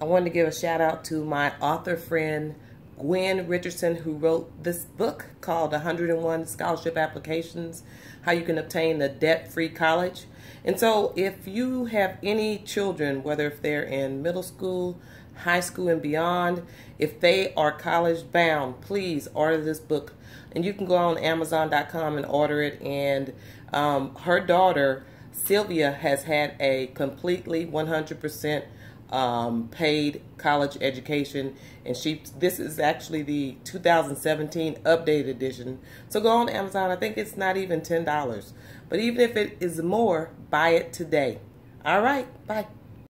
I wanted to give a shout out to my author friend Gwen Richardson, who wrote this book called 101 Scholarship Applications How You Can Obtain a Debt Free College. And so, if you have any children, whether if they're in middle school, high school, and beyond, if they are college bound, please order this book. And you can go on Amazon.com and order it. And um, her daughter, Sylvia, has had a completely 100% um, paid college education, and she this is actually the 2017 updated edition. So go on Amazon. I think it's not even ten dollars, but even if it is more, buy it today. All right, bye.